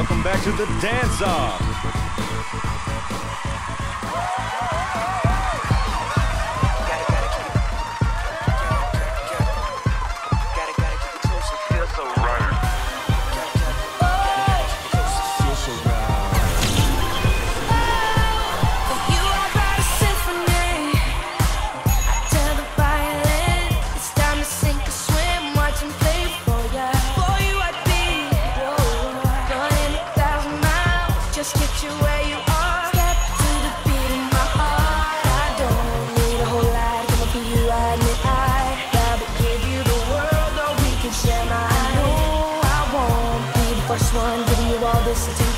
Welcome back to the Dance Off. just get you where you are. Step to the beat in my heart. I don't need a whole lot Come coming from you. I admit I rather give you the world, or we can share mine. I know I won't be the first one giving you all this attention.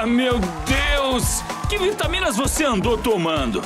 Ah, meu Deus! Que vitaminas você andou tomando?